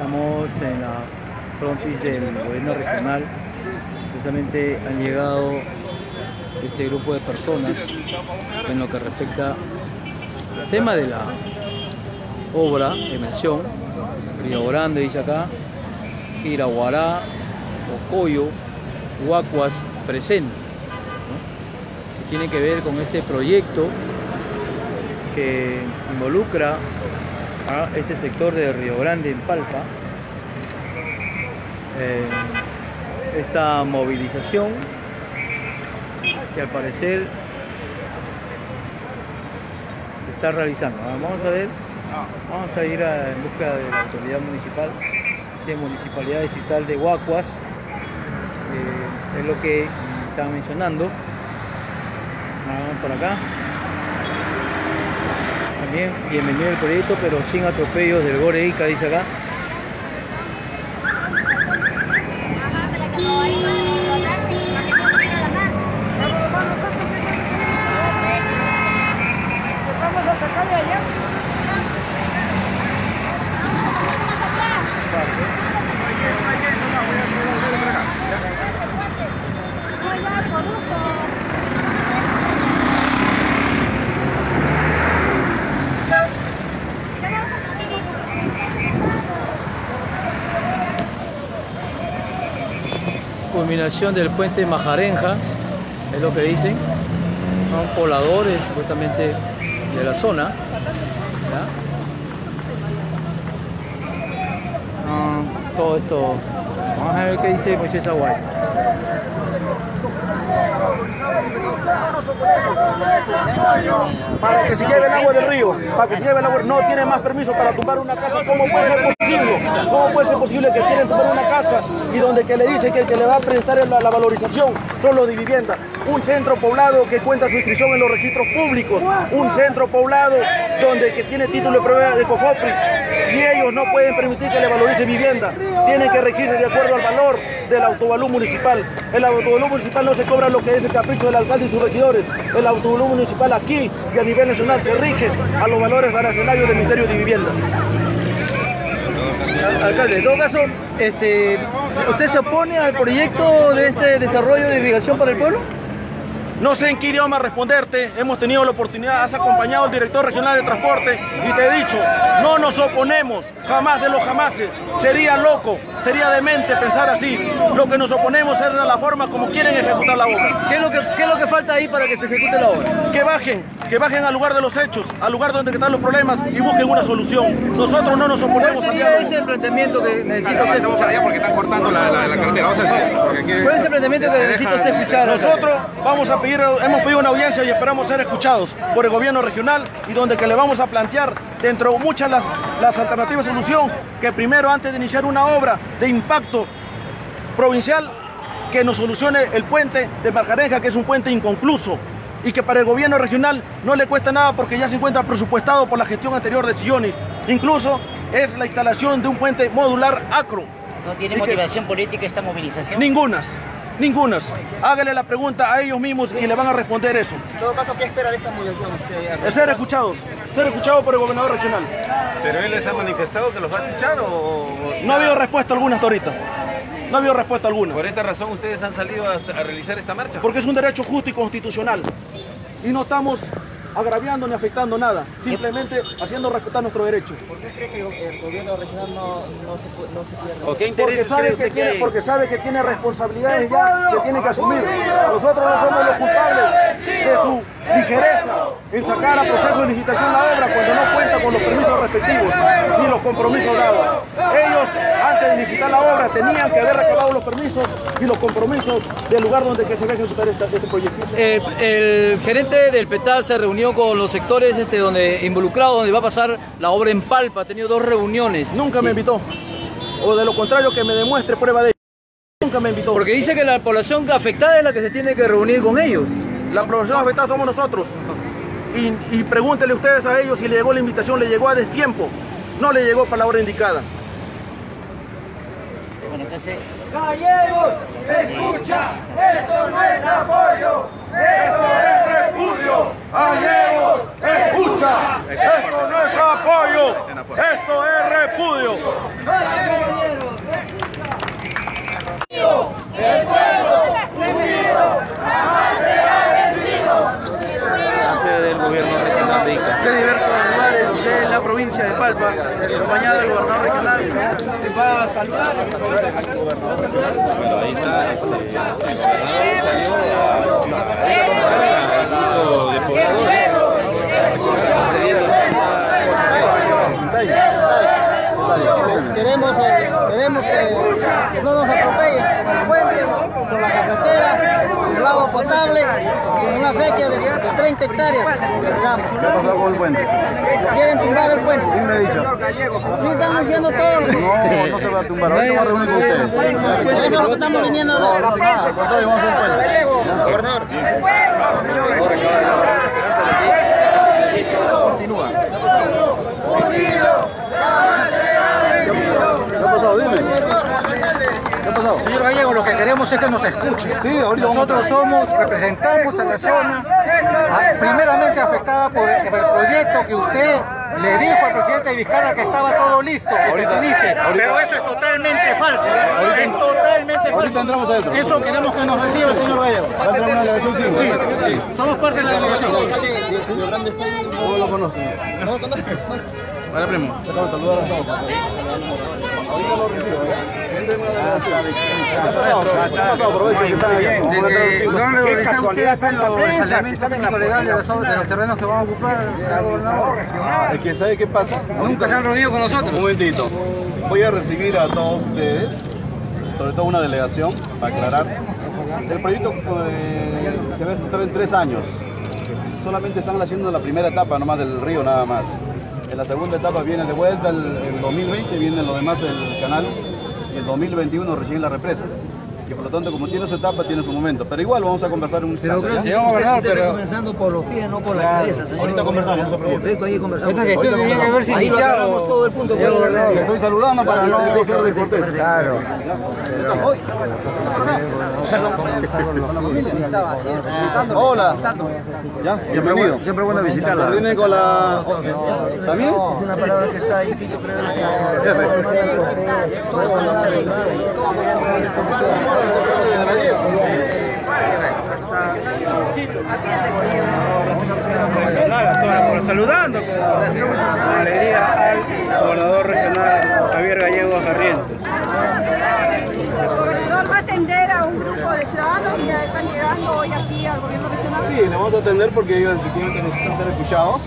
Estamos en la frontis del gobierno regional. Precisamente han llegado este grupo de personas en lo que respecta al tema de la obra de mención. Río Grande dice acá, Iraguará, Ocoyo, Huacuas presente. Que tiene que ver con este proyecto que involucra este sector de Río Grande en Palpa. Eh, esta movilización que al parecer se está realizando. Vamos a ver, vamos a ir en busca de la autoridad municipal, sí, Municipalidad Distrital de Huacuas, eh, es lo que estaba mencionando. Vamos por acá. También bienvenido el proyecto, pero sin atropellos del Gore Ica, dice acá. Culminación del puente Majarenja, es lo que dicen. Son pobladores supuestamente de la zona. Ah, todo esto. Vamos a ver qué dice Moisés Aguay. Para que se lleve el agua del río, para que se lleve el agua, no tiene más permiso para tumbar una casa, ¿cómo puede ser posible? ¿Cómo puede ser posible que quieren tumbar una casa y donde que le dice que el que le va a presentar la, la valorización son los de vivienda? Un centro poblado que cuenta su inscripción en los registros públicos, un centro poblado donde que tiene título de prueba de COFOPRI y ellos no pueden permitir que le valorice vivienda, tienen que regirse de acuerdo al valor del autovalú municipal. El autovalú municipal no se cobra lo que es el capricho del alcalde y sus regidores. El autovalú municipal aquí y a nivel nacional se rige a los valores nacionales del Ministerio de Vivienda. Alcalde, en todo caso, este, ¿usted se opone al proyecto de este desarrollo de irrigación para el pueblo? No sé en qué idioma responderte, hemos tenido la oportunidad, has acompañado al director regional de transporte y te he dicho, no nos oponemos, jamás de los jamases, sería loco, sería demente pensar así, lo que nos oponemos es a la forma como quieren ejecutar la obra. ¿Qué es lo que, qué es lo que falta ahí para que se ejecute la obra? Que bajen, que bajen al lugar de los hechos, al lugar donde están los problemas y busquen una solución. Nosotros no nos ¿Cuál oponemos a sería diálogo. ese planteamiento que necesita usted allá escuchar? porque están cortando la, la, la carretera. Vamos a decir, porque aquí- ¿Cuál es el planteamiento que necesita usted escuchar? Nosotros vamos a pedir, hemos pedido una audiencia y esperamos ser escuchados por el gobierno regional y donde que le vamos a plantear dentro de muchas las, las alternativas de solución que primero antes de iniciar una obra de impacto provincial que nos solucione el puente de Marjarenja que es un puente inconcluso y que para el gobierno regional no le cuesta nada porque ya se encuentra presupuestado por la gestión anterior de Sillones. Incluso es la instalación de un puente modular acro. ¿No tiene motivación política esta movilización? Ningunas, ningunas. Hágale la pregunta a ellos mismos y le van a responder eso. En todo caso, ¿qué espera de esta movilización usted? Es ser escuchados, ser escuchados por el gobernador regional. ¿Pero él les ha manifestado que los va a escuchar o...? o No ha habido respuesta alguna hasta ahorita. No ha habido respuesta alguna. Por esta razón ustedes han salido a, a realizar esta marcha. Porque es un derecho justo y constitucional. Y no estamos agraviando ni afectando nada. Simplemente haciendo respetar nuestro derecho. ¿Por qué cree que el gobierno regional no, no se, pu- no se pierde? ¿O qué Porque sabe, que tiene, porque sabe que tiene responsabilidades ya que tiene que asumir. Nosotros no somos los culpables de su ligereza en sacar a proceso de licitación la obra cuando no cuenta con los permisos respectivos ni los compromisos dados. Antes de licitar la obra, tenían que haber recabado los permisos y los compromisos del lugar donde que se va a ejecutar este proyecto. Eh, el gerente del PETA se reunió con los sectores este, donde, involucrados donde va a pasar la obra en Palpa, ha tenido dos reuniones. Nunca me invitó. O de lo contrario, que me demuestre prueba de ello. Nunca me invitó. Porque dice que la población afectada es la que se tiene que reunir con ellos. La población afectada somos nosotros. Y, y pregúntenle ustedes a ellos si le llegó la invitación, le llegó a destiempo. No le llegó para la hora indicada. Gallegos, escucha, esto no es apoyo, esto es repudio. Gallegos, escucha, Esto no es apoyo, esto es repudio. Gallegos, acompañado del gobernador regional. Va a saludar. Va a saludar. Ahí está, este, el gobernador salió a de pobladores. Queremos, eh, queremos que, que no nos atropellen con el puente, con la carretera, con el agua potable, con una sequía de, de 30 hectáreas. ¿Qué pasado con el puente? Quieren tumbar el puente. ¿Quién me ha dicho? Sí, estamos diciendo todo. No, no se va a tumbar. Ahorita vamos a reunir con ustedes. Eso es lo que estamos viniendo a ver. No, nada, con todo y vamos a hacer un puente. Gobernador. ¿Qué ha pasado? Dime. ¿Qué ha pasado? Señor Gallego, lo que nos escuche. Sí, ahorita Nosotros somos, representamos a la zona primeramente afectada por el, por el proyecto que usted le dijo al presidente de Vizcarra que estaba todo listo, que Ahorita, se dice. ahorita. Pero eso es totalmente falso. Es totalmente falso. Ahorita entramos adentro. Eso queremos que nos reciba el señor Gallego. Sí. Sí. Somos parte de la delegación. No lo conozco. Vale, primo. Acabo de saludar a todos. Ahorita lo recibo. Es que ¿sabe qué pasa? Nunca se han reunido con nosotros. Un momentito. Voy a recibir a todos ustedes, sobre todo una delegación, para aclarar. El proyecto eh, se va a ejecutar en tres años. Solamente están haciendo la primera etapa nomás del río nada más. La segunda etapa viene de vuelta el, el 2020, viene lo demás del canal y el 2021 recién la represa. Por lo tanto, como tiene su etapa, tiene su momento. Pero igual vamos a conversar un instante. Señor gobernador, Usted está pero... comenzando por los pies, no por la cabeza, señor. Ahorita conversamos, no se preocupe. Perfecto, ahí conversamos. Esa gestión Ahorita tenía que haberse Ahí lo aclaramos iniciado. todo el punto. Señor ¿cuál es la gobernador. Le estoy saludando para no ser descortés. Claro. Hola. ¿Ya? Bienvenido. Siempre bueno visitarla. ¿Se viene con la... ¿También? Es una palabra que está ahí, creo que... Nada, toda- saludando con alegría al gobernador regional Javier Gallegos Garrientos. ¿El gobernador va a atender a un grupo de ciudadanos que están llegando hoy aquí al gobierno regional? Sí, le vamos a atender porque ellos efectivamente necesitan ser escuchados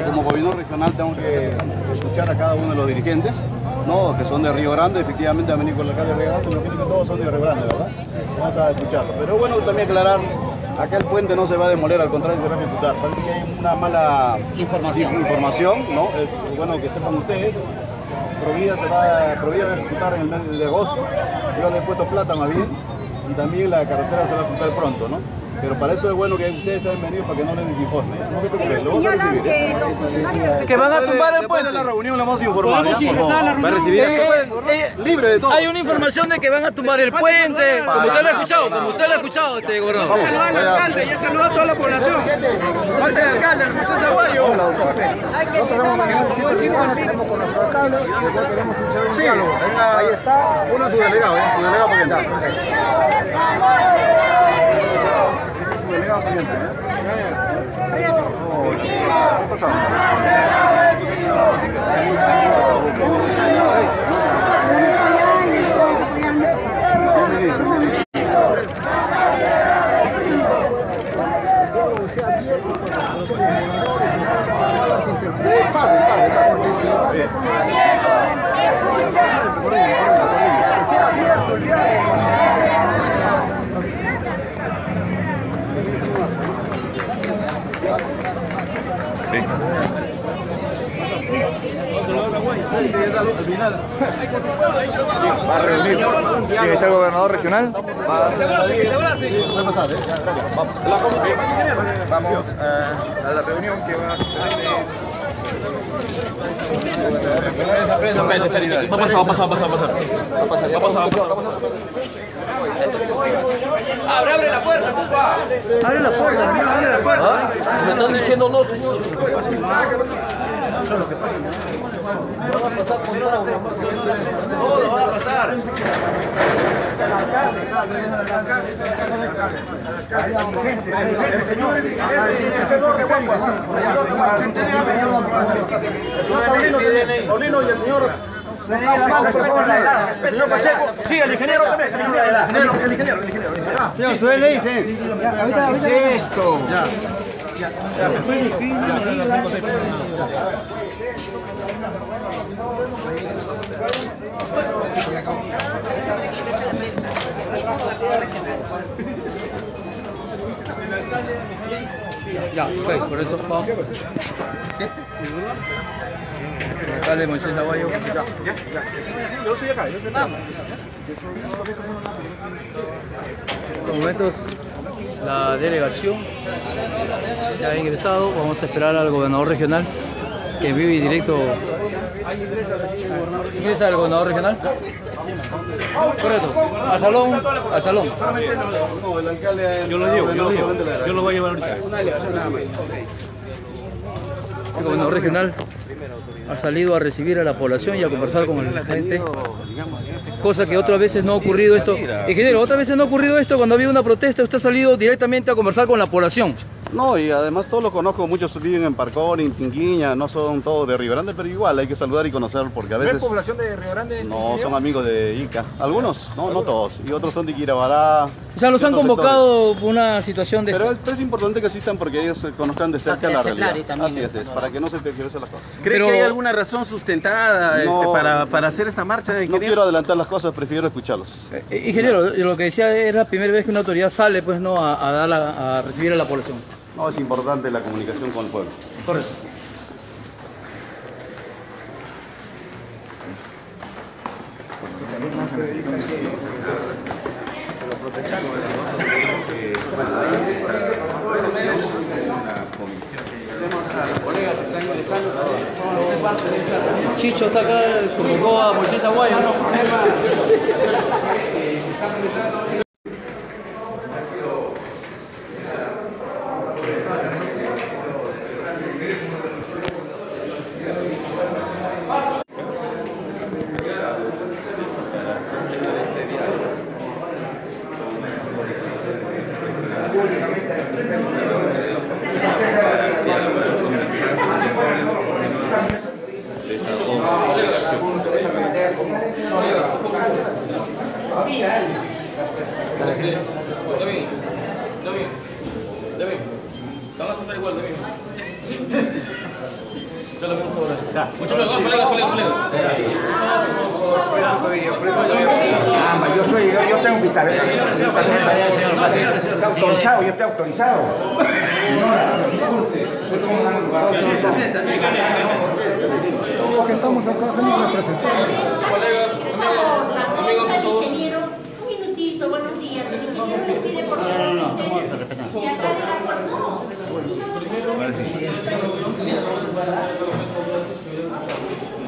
y como gobierno regional tenemos que escuchar a cada uno de los dirigentes, ¿no? que son de Río Grande, efectivamente han venido con la calle de Río Grande, imagino que todos son de Río Grande, ¿verdad? Vamos a escucharlos. Pero bueno también aclarar, acá el puente no se va a demoler, al contrario se va a ejecutar. Parece que hay una mala información, información ¿no? Es bueno que sepan ustedes. Provida se va, Provida va a ejecutar en el mes de agosto, yo le he puesto plata más bien, y también la carretera se va a ejecutar pronto, ¿no? Pero para eso es bueno que ustedes hayan venido para que no les desinformen. ¿eh? No se preocupen, Señalan. ¿eh? que los funcionarios Que van a tumbar el puente. la reunión le vamos a informar. ¿Podemos ¿ya? Ingresar a la reunión? Recibir Eh, eh, libre de todo. Hay una información de que van a tumbar el puente, como usted lo ha escuchado, como usted lo ha escuchado, este gobernador. Vamos, Saludar al alcalde, ya saludó a toda la población. Pase al alcalde, el José Zaguayo. Sí, ahí está. Uno de sus delegados, ¿eh? Su delegado para que entre. Su delegado para que entre, ¿eh? Oh, ¿Qué pasó? Sí, sí, sí. Sí, fácil, fácil, fácil. Bien. Al final. Va a reunir. ¿Quién está el gobernador regional? ¿eh? Vamos. A la reunión que a pasar, va a a pasar, va a pasar. A pasar, a. ¡Abre, abre la puerta, pupa! Abre la puerta, abre la puerta. Me están diciendo no. Todo va a pasar. El señor, el señor de Guaguas. El señor Paulino, Paulino y el señor el señor Pacheco, sí, el ingeniero también, el ingeniero, el ingeniero, el ingeniero, el ingeniero. Señor, usted le dice, ¿qué es esto? Ya, ok, correcto, vamos. Dale, Moisés Aguayo. Yo estoy acá, yo estoy acá. En estos momentos la delegación ya ha ingresado. Vamos a esperar al gobernador regional que vive y directo. ¿Ingresa el gobernador regional? Correcto. Al salón, al salón. Yo lo llevo, yo lo llevo. Yo lo voy a llevar ahorita. El gobernador regional ha salido a recibir a la población y a conversar con la gente. Cosa que otras veces no ha ocurrido esto. Ingeniero, otras veces no ha ocurrido esto cuando había una protesta. Usted ha salido directamente a conversar con la población. No, y además todos los conozco, muchos viven en Parcón, en Tinguiña, no son todos de Río Grande, pero igual hay que saludar y conocer porque a ¿No es veces población de Río Grande? no son amigos de Ica. Algunos, no, no todos, y otros son de Quirabará. O sea, los han convocado por una situación de... Pero es, pero es importante que asistan porque ellos conozcan de cerca la realidad. Así es, es, para que no se te las cosas. ¿Cree Pero- que hay alguna razón sustentada No. este, para, para hacer esta marcha? No quiero adelantar las cosas, prefiero escucharlos. Eh, Ingeniero, lo que decía es la primera vez que una autoridad sale pues no a, a dar la- a recibir a la población. No, es importante la comunicación con el pueblo. Correcto. Chicho está acá, convocó a Moisés Aguayo, ¿no? Muchos colegas, colegas, colegas. Caramba, yo soy, yo, yo tengo que. Está autorizado, yo estoy autorizado. Señora, disculpe, que estamos acá somos representantes. Colegas, Un minutito, buenos días. No, no, no, Deus.